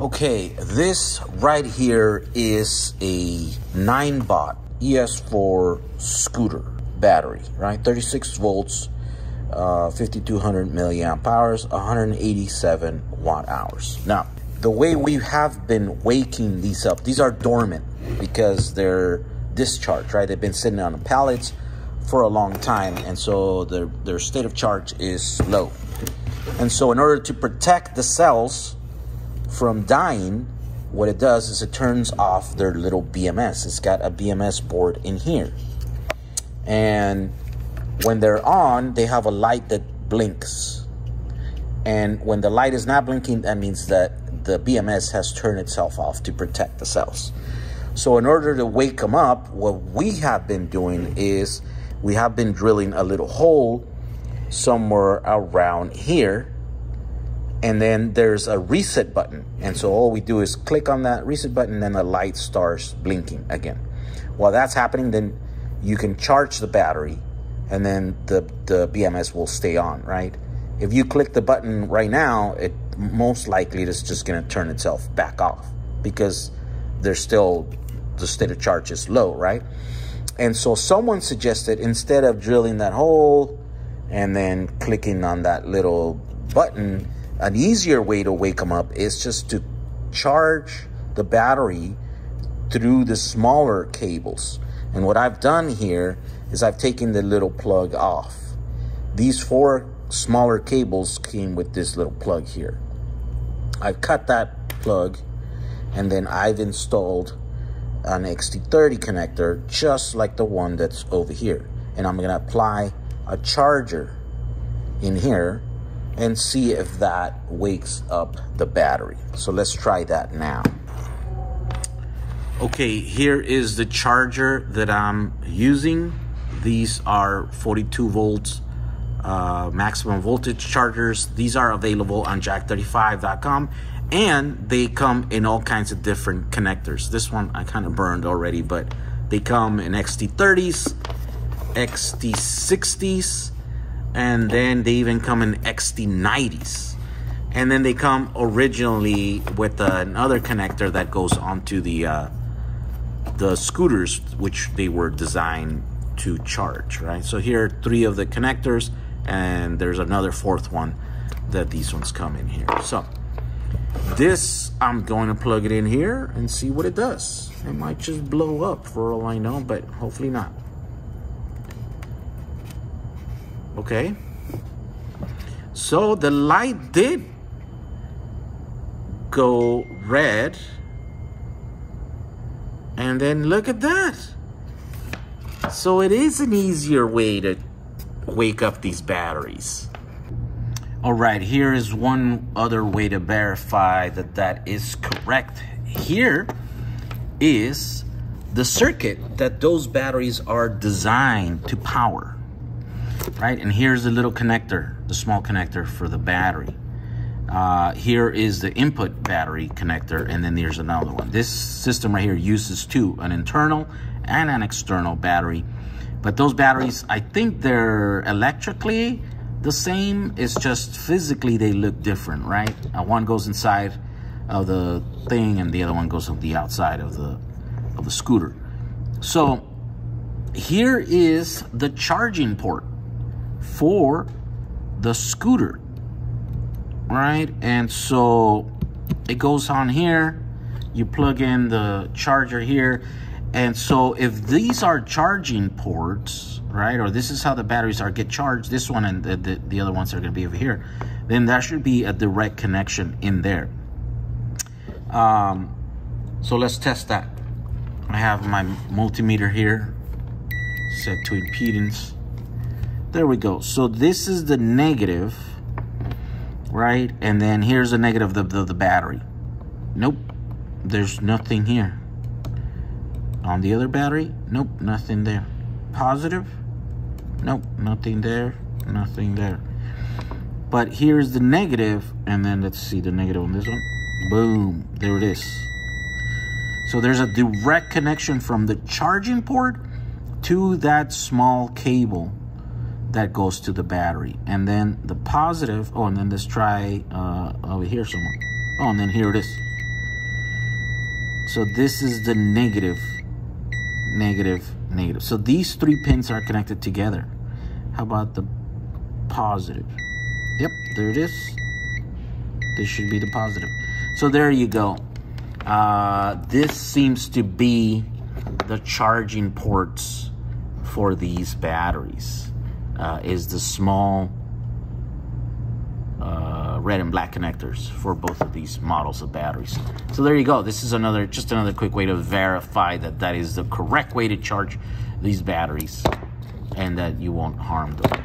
Okay, this right here is a Ninebot ES4 scooter battery, right? 36 volts, uh, 5200 milliamp hours, 187 watt hours. Now, the way we have been waking these up, these are dormant because they're discharged, right? They've been sitting on the pallets for a long time, and so their, their state of charge is low. And so, in order to protect the cells from dying, what it does is it turns off their little BMS. It's got a BMS board in here. And when they're on, they have a light that blinks. And when the light is not blinking, that means that the BMS has turned itself off to protect the cells. So in order to wake them up, what we have been doing is we have been drilling a little hole somewhere around here and then there's a reset button. And so all we do is click on that reset button and the light starts blinking again. While that's happening, then you can charge the battery and then the, the BMS will stay on, right? If you click the button right now, it most likely is just gonna turn itself back off because there's still, the state of charge is low, right? And so someone suggested instead of drilling that hole and then clicking on that little button, an easier way to wake them up is just to charge the battery through the smaller cables. And what I've done here is I've taken the little plug off. These four smaller cables came with this little plug here. I've cut that plug and then I've installed an XT30 connector just like the one that's over here. And I'm gonna apply a charger in here and see if that wakes up the battery. So let's try that now. Okay, here is the charger that I'm using. These are 42 volts uh, maximum voltage chargers. These are available on jag35.com and they come in all kinds of different connectors. This one I kind of burned already, but they come in XT30s, XT60s, and then they even come in XT90s. And then they come originally with another connector that goes onto the uh, the scooters, which they were designed to charge, right? So here are three of the connectors, and there's another fourth one that these ones come in here. So this, I'm going to plug it in here and see what it does. It might just blow up for all I know, but hopefully not. Okay. So the light did go red. And then look at that. So it is an easier way to wake up these batteries. All right, here is one other way to verify that that is correct. Here is the circuit that those batteries are designed to power, right? And here's the little connector, the small connector for the battery. Uh, here is the input battery connector, and then there's another one. This system right here uses two, an internal and an external battery. But those batteries, I think they're electrically the same. It's just physically they look different, right? Uh, one goes inside of the thing and the other one goes on the outside of the of the scooter. So here is the charging port for the scooter, right? And so it goes on here. You plug in the charger here. And so if these are charging ports, right? Or this is how the batteries are get charged. This one and the, the, the other ones are going to be over here. Then that should be a direct connection in there. Um, so let's test that. I have my multimeter here set to impedance. There we go. So this is the negative, right? And then here's the negative of the, the, the battery. Nope, there's nothing here. On the other battery, nope, nothing there. Positive, Nope, nothing there, nothing there. But here's the negative, and then let's see the negative on this one. Boom, there it is. So there's a direct connection from the charging port to that small cable that goes to the battery. And then the positive, oh, and then let's try uh, over here somewhere. Oh, and then here it is. So this is the negative, negative, negative. So these three pins are connected together. How about the positive? Yep, there it is. This should be the positive. So there you go. Uh, this seems to be the charging ports for these batteries. Uh, is the small uh, red and black connectors for both of these models of batteries. So there you go. This is another, just another quick way to verify that that is the correct way to charge these batteries and that you won't harm them.